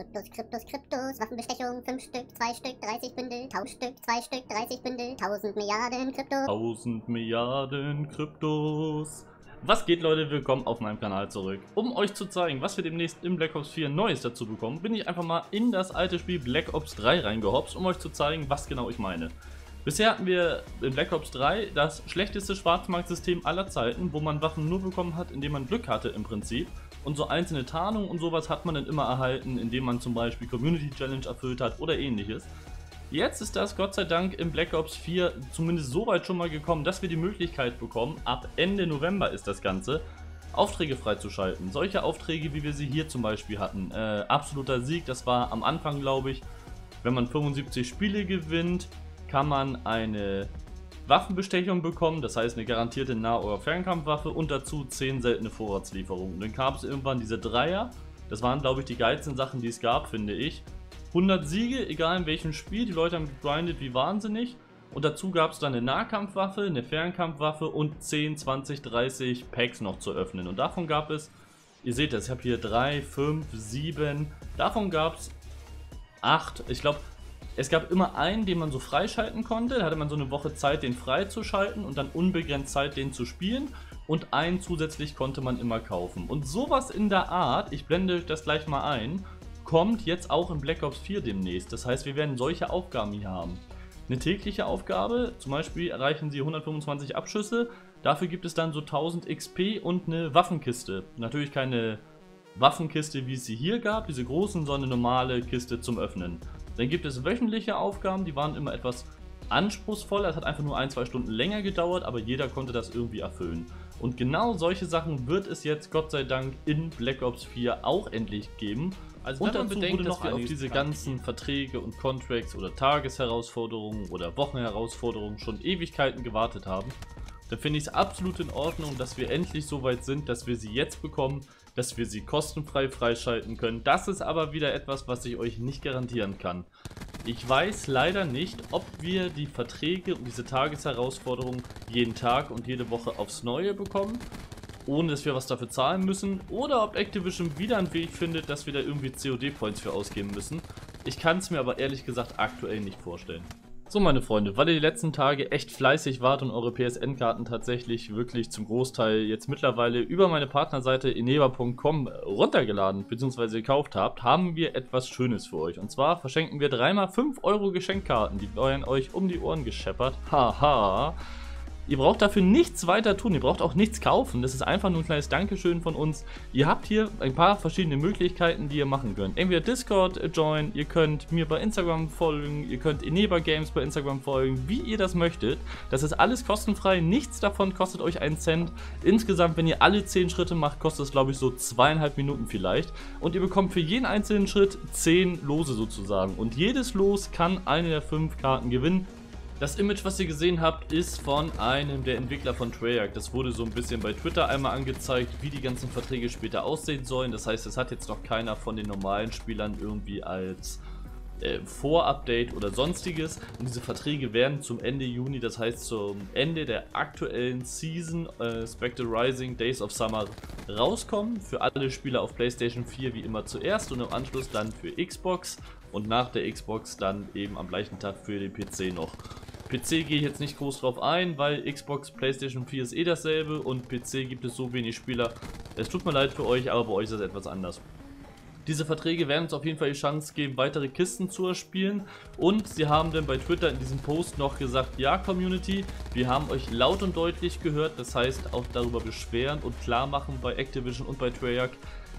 Kryptos, Kryptos, Kryptos, Waffenbestechung, 5 Stück, 2 Stück, 30 Bündel, 1000 Stück, 2 Stück, 30 Bündel, 1000 Milliarden Kryptos. 1000 Milliarden Kryptos. Was geht Leute, willkommen auf meinem Kanal zurück. Um euch zu zeigen, was wir demnächst in Black Ops 4 Neues dazu bekommen, bin ich einfach mal in das alte Spiel Black Ops 3 reingehopst, um euch zu zeigen, was genau ich meine. Bisher hatten wir in Black Ops 3 das schlechteste Schwarzmarktsystem aller Zeiten, wo man Waffen nur bekommen hat, indem man Glück hatte im Prinzip. Und so einzelne Tarnungen und sowas hat man dann immer erhalten, indem man zum Beispiel Community Challenge erfüllt hat oder ähnliches. Jetzt ist das Gott sei Dank in Black Ops 4 zumindest so weit schon mal gekommen, dass wir die Möglichkeit bekommen, ab Ende November ist das Ganze, Aufträge freizuschalten. Solche Aufträge, wie wir sie hier zum Beispiel hatten. Äh, absoluter Sieg, das war am Anfang, glaube ich, wenn man 75 Spiele gewinnt, kann man eine Waffenbestechung bekommen, das heißt eine garantierte Nah- oder Fernkampfwaffe und dazu 10 seltene Vorratslieferungen. Und dann gab es irgendwann diese Dreier, das waren glaube ich die geilsten Sachen, die es gab, finde ich. 100 Siege, egal in welchem Spiel, die Leute haben gegrindet wie wahnsinnig. Und dazu gab es dann eine Nahkampfwaffe, eine Fernkampfwaffe und 10, 20, 30 Packs noch zu öffnen. Und davon gab es, ihr seht das, ich habe hier 3, 5, 7, davon gab es 8, ich glaube es gab immer einen, den man so freischalten konnte. Da hatte man so eine Woche Zeit, den freizuschalten und dann unbegrenzt Zeit, den zu spielen. Und einen zusätzlich konnte man immer kaufen. Und sowas in der Art, ich blende euch das gleich mal ein, kommt jetzt auch in Black Ops 4 demnächst. Das heißt, wir werden solche Aufgaben hier haben. Eine tägliche Aufgabe, zum Beispiel erreichen sie 125 Abschüsse. Dafür gibt es dann so 1000 XP und eine Waffenkiste. Natürlich keine Waffenkiste, wie es sie hier gab, diese großen, sondern eine normale Kiste zum Öffnen. Dann gibt es wöchentliche Aufgaben, die waren immer etwas anspruchsvoller. Es hat einfach nur ein, zwei Stunden länger gedauert, aber jeder konnte das irgendwie erfüllen. Und genau solche Sachen wird es jetzt Gott sei Dank in Black Ops 4 auch endlich geben. Also und dazu bedenkt, wurde noch dass wir auf diese ganzen geben. Verträge und Contracts oder Tagesherausforderungen oder Wochenherausforderungen schon Ewigkeiten gewartet haben, dann finde ich es absolut in Ordnung, dass wir endlich so weit sind, dass wir sie jetzt bekommen dass wir sie kostenfrei freischalten können. Das ist aber wieder etwas, was ich euch nicht garantieren kann. Ich weiß leider nicht, ob wir die Verträge und diese Tagesherausforderungen jeden Tag und jede Woche aufs Neue bekommen, ohne dass wir was dafür zahlen müssen, oder ob Activision wieder einen Weg findet, dass wir da irgendwie COD-Points für ausgeben müssen. Ich kann es mir aber ehrlich gesagt aktuell nicht vorstellen. So meine Freunde, weil ihr die letzten Tage echt fleißig wart und eure PSN-Karten tatsächlich wirklich zum Großteil jetzt mittlerweile über meine Partnerseite ineva.com runtergeladen bzw. gekauft habt, haben wir etwas Schönes für euch. Und zwar verschenken wir dreimal 5 Euro Geschenkkarten, die werden euch um die Ohren gescheppert. Haha. Ihr braucht dafür nichts weiter tun, ihr braucht auch nichts kaufen. Das ist einfach nur ein kleines Dankeschön von uns. Ihr habt hier ein paar verschiedene Möglichkeiten, die ihr machen könnt. Entweder Discord join, ihr könnt mir bei Instagram folgen, ihr könnt Eneba Games bei Instagram folgen, wie ihr das möchtet. Das ist alles kostenfrei, nichts davon kostet euch einen Cent. Insgesamt, wenn ihr alle 10 Schritte macht, kostet es glaube ich so zweieinhalb Minuten vielleicht. Und ihr bekommt für jeden einzelnen Schritt 10 Lose sozusagen. Und jedes Los kann eine der 5 Karten gewinnen. Das Image, was ihr gesehen habt, ist von einem der Entwickler von Treyarch. Das wurde so ein bisschen bei Twitter einmal angezeigt, wie die ganzen Verträge später aussehen sollen. Das heißt, es hat jetzt noch keiner von den normalen Spielern irgendwie als äh, Vorupdate oder sonstiges. Und diese Verträge werden zum Ende Juni, das heißt zum Ende der aktuellen Season äh, Spectre Rising Days of Summer rauskommen. Für alle Spieler auf PlayStation 4 wie immer zuerst und im Anschluss dann für Xbox und nach der Xbox dann eben am gleichen Tag für den PC noch. PC gehe ich jetzt nicht groß drauf ein, weil Xbox, Playstation 4 ist eh dasselbe und PC gibt es so wenig Spieler. Es tut mir leid für euch, aber bei euch ist es etwas anders. Diese Verträge werden uns auf jeden Fall die Chance geben, weitere Kisten zu erspielen. Und sie haben dann bei Twitter in diesem Post noch gesagt, ja Community, wir haben euch laut und deutlich gehört. Das heißt auch darüber beschweren und klar machen bei Activision und bei Treyarch,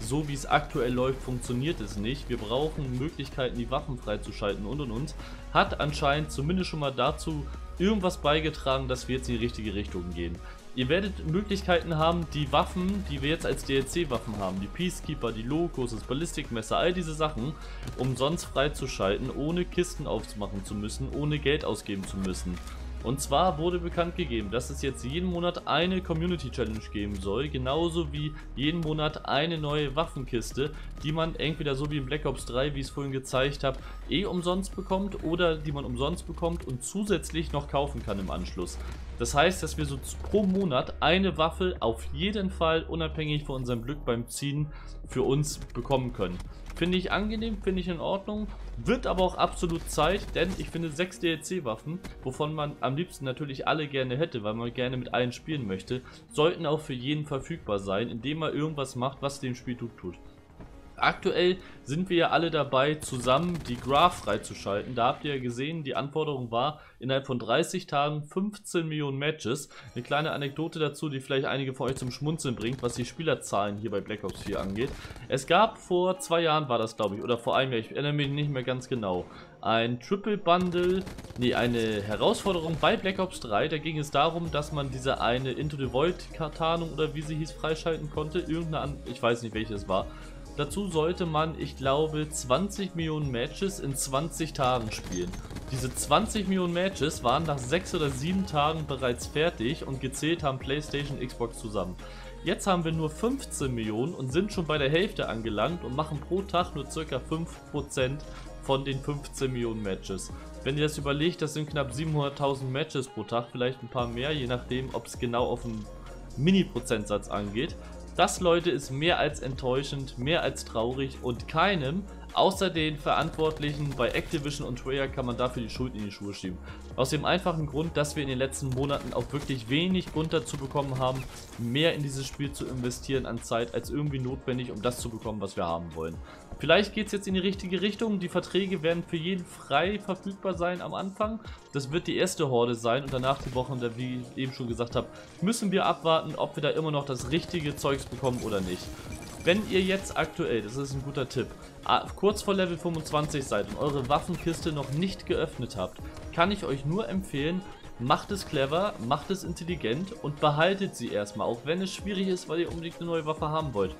so wie es aktuell läuft, funktioniert es nicht. Wir brauchen Möglichkeiten, die Waffen freizuschalten und und und. Hat anscheinend zumindest schon mal dazu irgendwas beigetragen, dass wir jetzt in die richtige Richtung gehen. Ihr werdet Möglichkeiten haben, die Waffen, die wir jetzt als DLC-Waffen haben, die Peacekeeper, die Locos, das Ballistikmesser, all diese Sachen, umsonst freizuschalten, ohne Kisten aufzumachen zu müssen, ohne Geld ausgeben zu müssen. Und zwar wurde bekannt gegeben, dass es jetzt jeden Monat eine Community Challenge geben soll, genauso wie jeden Monat eine neue Waffenkiste, die man entweder so wie in Black Ops 3, wie ich es vorhin gezeigt habe, eh umsonst bekommt oder die man umsonst bekommt und zusätzlich noch kaufen kann im Anschluss. Das heißt, dass wir so pro Monat eine Waffe auf jeden Fall unabhängig von unserem Glück beim Ziehen für uns bekommen können. Finde ich angenehm, finde ich in Ordnung, wird aber auch absolut Zeit, denn ich finde 6 DLC-Waffen, wovon man am liebsten natürlich alle gerne hätte, weil man gerne mit allen spielen möchte, sollten auch für jeden verfügbar sein, indem man irgendwas macht, was dem Spiel gut tut. Aktuell sind wir ja alle dabei, zusammen die Graph freizuschalten. Da habt ihr ja gesehen, die Anforderung war, innerhalb von 30 Tagen 15 Millionen Matches. Eine kleine Anekdote dazu, die vielleicht einige von euch zum Schmunzeln bringt, was die Spielerzahlen hier bei Black Ops 4 angeht. Es gab vor zwei Jahren, war das glaube ich, oder vor einem Jahr, ich erinnere mich nicht mehr ganz genau, ein Triple Bundle, nee, eine Herausforderung bei Black Ops 3. Da ging es darum, dass man diese eine Into the Void Tarnung oder wie sie hieß freischalten konnte. Irgendeine, ich weiß nicht welches war. Dazu sollte man, ich glaube, 20 Millionen Matches in 20 Tagen spielen. Diese 20 Millionen Matches waren nach 6 oder 7 Tagen bereits fertig und gezählt haben PlayStation Xbox zusammen. Jetzt haben wir nur 15 Millionen und sind schon bei der Hälfte angelangt und machen pro Tag nur ca. 5% von den 15 Millionen Matches. Wenn ihr das überlegt, das sind knapp 700.000 Matches pro Tag, vielleicht ein paar mehr, je nachdem, ob es genau auf einen Mini-Prozentsatz angeht. Das, Leute, ist mehr als enttäuschend, mehr als traurig und keinem, außer den Verantwortlichen bei Activision und Rare, kann man dafür die Schuld in die Schuhe schieben. Aus dem einfachen Grund, dass wir in den letzten Monaten auch wirklich wenig Grund dazu bekommen haben, mehr in dieses Spiel zu investieren an Zeit, als irgendwie notwendig, um das zu bekommen, was wir haben wollen. Vielleicht geht es jetzt in die richtige Richtung. Die Verträge werden für jeden frei verfügbar sein am Anfang. Das wird die erste Horde sein und danach die Wochen, wie ich eben schon gesagt habe, müssen wir abwarten, ob wir da immer noch das richtige Zeugs bekommen oder nicht. Wenn ihr jetzt aktuell, das ist ein guter Tipp, kurz vor Level 25 seid und eure Waffenkiste noch nicht geöffnet habt, kann ich euch nur empfehlen, macht es clever, macht es intelligent und behaltet sie erstmal, auch wenn es schwierig ist, weil ihr unbedingt eine neue Waffe haben wollt.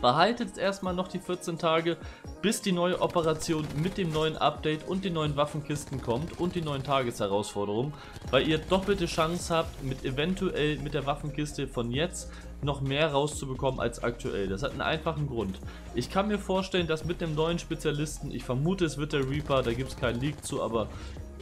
Behaltet erstmal noch die 14 Tage, bis die neue Operation mit dem neuen Update und den neuen Waffenkisten kommt und die neuen Tagesherausforderungen, weil ihr doppelte Chance habt, mit eventuell mit der Waffenkiste von jetzt noch mehr rauszubekommen als aktuell. Das hat einen einfachen Grund. Ich kann mir vorstellen, dass mit dem neuen Spezialisten, ich vermute es wird der Reaper, da gibt es keinen Leak zu, aber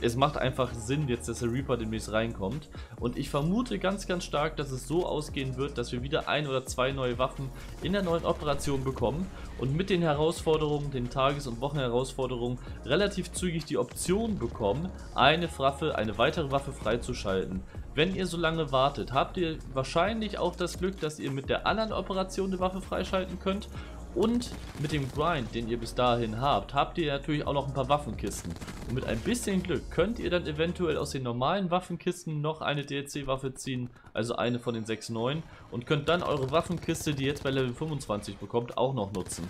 es macht einfach Sinn jetzt, dass der Reaper demnächst reinkommt. Und ich vermute ganz, ganz stark, dass es so ausgehen wird, dass wir wieder ein oder zwei neue Waffen in der neuen Operation bekommen und mit den Herausforderungen, den Tages- und Wochenherausforderungen relativ zügig die Option bekommen, eine Waffe, eine weitere Waffe freizuschalten. Wenn ihr so lange wartet, habt ihr wahrscheinlich auch das Glück, dass ihr mit der anderen Operation eine Waffe freischalten könnt und mit dem Grind, den ihr bis dahin habt, habt ihr natürlich auch noch ein paar Waffenkisten. Und mit ein bisschen Glück könnt ihr dann eventuell aus den normalen Waffenkisten noch eine DLC-Waffe ziehen, also eine von den 6 neuen, und könnt dann eure Waffenkiste, die ihr jetzt bei Level 25 bekommt, auch noch nutzen.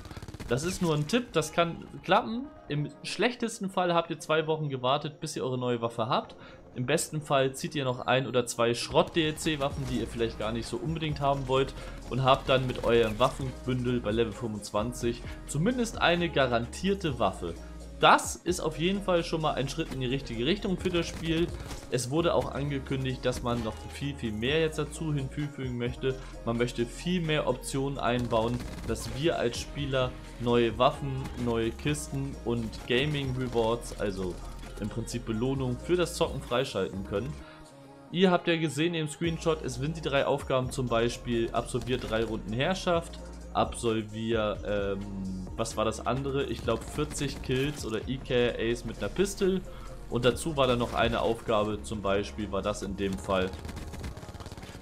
Das ist nur ein Tipp, das kann klappen. Im schlechtesten Fall habt ihr zwei Wochen gewartet, bis ihr eure neue Waffe habt. Im besten Fall zieht ihr noch ein oder zwei Schrott-DLC-Waffen, die ihr vielleicht gar nicht so unbedingt haben wollt und habt dann mit eurem Waffenbündel bei Level 25 zumindest eine garantierte Waffe. Das ist auf jeden Fall schon mal ein Schritt in die richtige Richtung für das Spiel. Es wurde auch angekündigt, dass man noch viel, viel mehr jetzt dazu hinzufügen möchte. Man möchte viel mehr Optionen einbauen, dass wir als Spieler neue Waffen, neue Kisten und Gaming Rewards, also im Prinzip Belohnung für das Zocken freischalten können. Ihr habt ja gesehen im Screenshot, es sind die drei Aufgaben zum Beispiel, absolviert drei Runden Herrschaft, absolvier, ähm, was war das andere? Ich glaube 40 Kills oder EKAs mit einer Pistol und dazu war dann noch eine Aufgabe, zum Beispiel war das in dem Fall,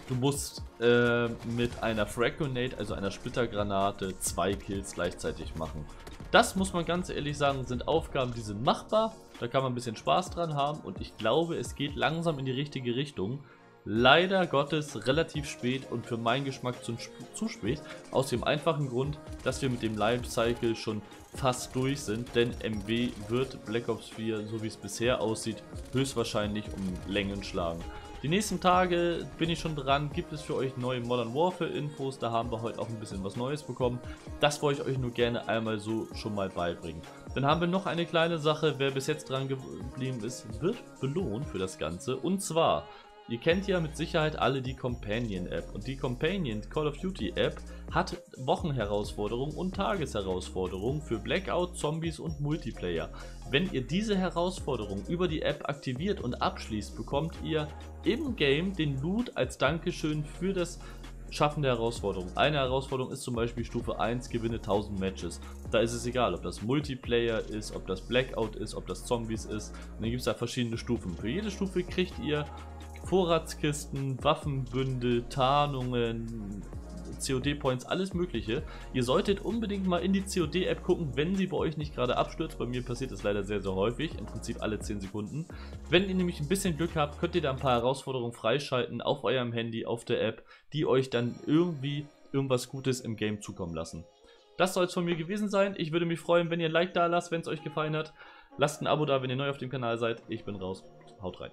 du musst äh, mit einer Frag Grenade, also einer Splittergranate, zwei Kills gleichzeitig machen. Das muss man ganz ehrlich sagen, sind Aufgaben, die sind machbar. Da kann man ein bisschen Spaß dran haben und ich glaube, es geht langsam in die richtige Richtung. Leider Gottes relativ spät und für meinen Geschmack zu, zu spät. Aus dem einfachen Grund, dass wir mit dem Lifecycle schon fast durch sind, denn MW wird Black Ops 4, so wie es bisher aussieht, höchstwahrscheinlich um Längen schlagen. Die nächsten Tage bin ich schon dran, gibt es für euch neue Modern Warfare Infos, da haben wir heute auch ein bisschen was Neues bekommen. Das wollte ich euch nur gerne einmal so schon mal beibringen. Dann haben wir noch eine kleine Sache, wer bis jetzt dran geblieben ist, wird belohnt für das Ganze. Und zwar Ihr kennt ja mit Sicherheit alle die Companion-App und die Companion Call of Duty-App hat Wochenherausforderungen und Tagesherausforderungen für Blackout, Zombies und Multiplayer. Wenn ihr diese Herausforderung über die App aktiviert und abschließt, bekommt ihr im Game den Loot als Dankeschön für das Schaffen der Herausforderung. Eine Herausforderung ist zum Beispiel Stufe 1, gewinne 1000 Matches. Da ist es egal, ob das Multiplayer ist, ob das Blackout ist, ob das Zombies ist. Und dann gibt es da verschiedene Stufen. Für jede Stufe kriegt ihr Vorratskisten, Waffenbündel, Tarnungen, COD-Points, alles mögliche. Ihr solltet unbedingt mal in die COD-App gucken, wenn sie bei euch nicht gerade abstürzt. Bei mir passiert das leider sehr, sehr häufig, im Prinzip alle 10 Sekunden. Wenn ihr nämlich ein bisschen Glück habt, könnt ihr da ein paar Herausforderungen freischalten auf eurem Handy, auf der App, die euch dann irgendwie irgendwas Gutes im Game zukommen lassen. Das soll es von mir gewesen sein. Ich würde mich freuen, wenn ihr ein Like da lasst, wenn es euch gefallen hat. Lasst ein Abo da, wenn ihr neu auf dem Kanal seid. Ich bin raus. Haut rein.